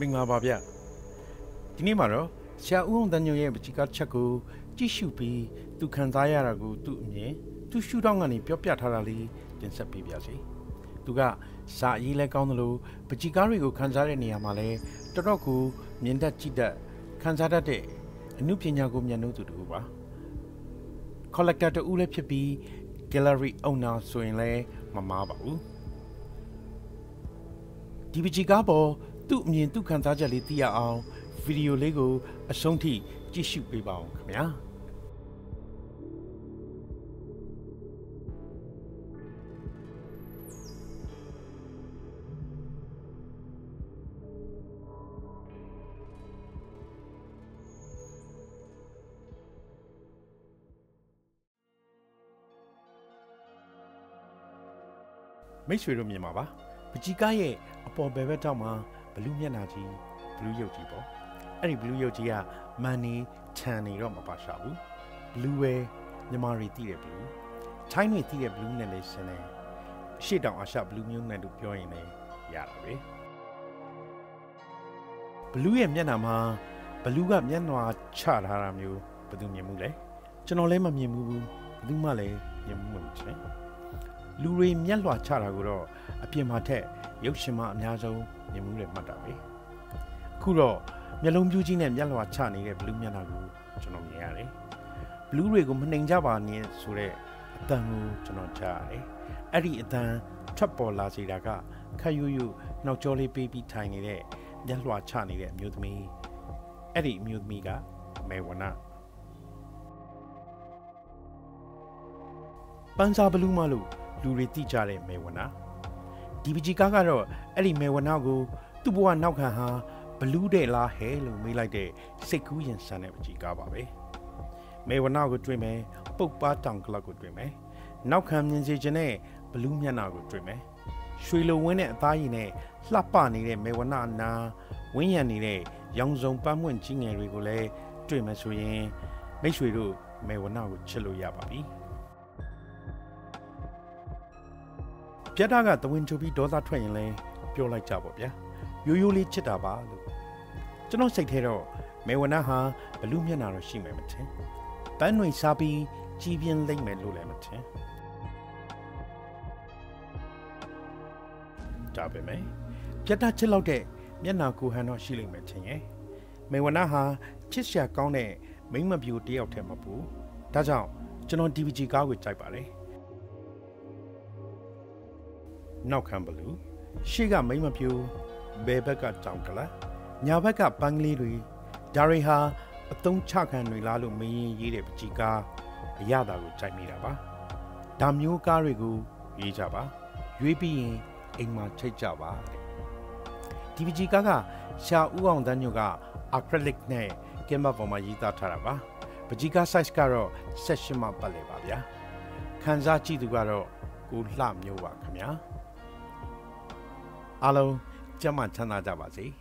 မင်္ဂလာပါဗျဒီနေ့မှာတော့ဆရာဦးအောင်တန်ညိုရဲ့ပကြီးကချက်ကိုကြည့်ရှုပြီးသူခံစားရတာကိုသူ့အမြင်သူရှုထောင့်ကနေပြောပြထားတာလေးတင်ဆက်ပေးပါစီသူကစာအရေးလဲကောင်းသလိုပကြီးကားတွေကိုခံစားတဲ့နေရာမှာလဲတော်တော်ကိုမြင်တတ်ကြည့်တတ်ခံစားတတ်တဲ့အမှုပညာကိုမျက်နှာသူတူပါ collector တူလည်းဖြစ်ပြီး gallery owner ဆိုရင်လည်းမမားပါဘူးဒီပကြီးကားပေါ် သူ့အမြင်သူ့ခံစားချက်လေးသိရအောင်ဗီဒီယိုလေးကိုအဆုံးထိကြည့်ရှုပေးပါအောင်ခင်ဗျာမိတ်ဆွေတို့မြင်ပါပါပကြီးကားရဲ့အပေါ်ဘယ်ဘက်တောက်မှာဘလူးမျက်နှာကြီးဘလူးရုပ်ကြီးပေါ့အဲ့ဒီဘလူးရုပ်ကြီးကမန်နေခြံနေတော့မပါရှာဘူးဘလူးပဲညီမတွေတည်တဲ့ဘလူးချိုင်းတွေတည်တဲ့ဘလူးနဲ့လည်းဆင်းတယ်အရှိတောင်အရှဘလူးမျိုးနဲ့လို့ပြောရင်လည်းရတာပဲဘလူးရဲ့မျက်နှာမှာဘလူးကမျက်နှာချထားတာမျိုးဘယ်သူမြင်မှုလဲကျွန်တော်လည်းမမြင်ဘူးဘယ်သူမှလည်းမြင်မှုမချင်လူတွေမျက်လွှာချတာကိုတော့အပြင်မှာထက်ရုပ်ရှင်မအများဆုံး မြင်မှုတွေမှတ်တာပဲအခုတော့မျက်လုံးပြူးကြီးနဲ့မျက်လွှာချနေတဲ့ဘလူးမျက်နှာကိုကျွန်တော်မြင်ရတယ်ဘလူးတွေကိုမနှိမ်ကြပါနဲ့ဆိုတဲ့အတန်ကိုကျွန်တော်ကြားရတယ်အဲ့ဒီအတန်ထွက်ပေါ်လာစေတာကခက်ရွရွနောက်ကျောလေးပေးပြီးထိုင်နေတဲ့မျက်လွှာချနေတဲ့အမျိုးသမီးအဲ့ဒီအမျိုးသမီးကမေဝနာပန်းစာဘလူးမလို့လူတွေသိကြတဲ့မေဝနာ ဒီပကြီးကားကတော့အဲ့ဒီမေဝနာကိုသူ့ဘဝနောက်ခံဟာဘလူးတဲ့လားဟဲလို့မေးလိုက်တဲ့စိတ်ကူးရင်ဆန်တဲ့ပကြီးကားပါပဲမေဝနာကိုတွေ့မယ်ပုတ်ပါတောင်ကလပ်ကိုတွေ့မယ်နောက်ခံမြင်စေခြင်းနဲ့ဘလူးမျက်နှာကိုတွေ့မယ်ရွှေလိုဝင်းတဲ့အသားရည်နဲ့လှပနေတဲ့မေဝနာနာဝင်းရံနေတဲ့ရောင်စုံပန်းမွင့်ကြီးငယ်တွေကိုလည်းတွေ့မယ်ဆိုရင်မိတ်ဆွေတို့မေဝနာကိုချစ်လို့ရပါပြီ ပြတ်တာကတဝင်းချူပြီးဒေါသထွက်ရင်လဲပြောလိုက်ကြပါဗျာရိုးရိုးလေးချစ်တာပါလို့ကျွန်တော်စိတ်ထဲတော့မေဝနာဟာဘလူးမျက်နှာတော့ရှိမယ်မထင်ပန်းတွေစားပြီးကြီးပြင်းလိမ့်မယ်လို့လည်းမထင်ဒါပေမဲ့ပြတ်တာချစ်လောက်တဲ့မျက်နှာကိုဟန်တော့ရှိလိမ့်မယ်ထင်ရဲ့မေဝနာဟာချစ်ရှာကောင်းတဲ့မိမပြူတယောက်တည်းမဟုတ်ဘူးဒါကြောင့်ကျွန်တော် DVG ကားကိုကြိုက်ပါတယ် နောက်ခံဘလူးရှေ့ကမိမပြူဘယ်ဘက်ကကြောင်ကလာညာဘက်ကပန်းကလေးတွေဒါတွေဟာအတုံးချခံတွေလားလို့မင်းရေးတဲ့ပကြီးကားအရသာကိုကြိုက်မိတာပါဒါမျိုးကားတွေကိုရေးကြပါရွေးပြီးရင်အိမ်မှာချိတ်ကြပါတဲ့ဒီပကြီးကားကရှာဦးအောင်တန်းညိုက acrylic နဲ့ကင်မပေါ်မှာရေးသားထားတာပါပကြီးကား size ကတော့16မှပတ်လေပါဗျာခန်းစားကြည့်သူကတော့ကိုလှမျိုးပါခင်ဗျာ အားလုံးကျမ်းမှချမ်းသာကြပါစေ။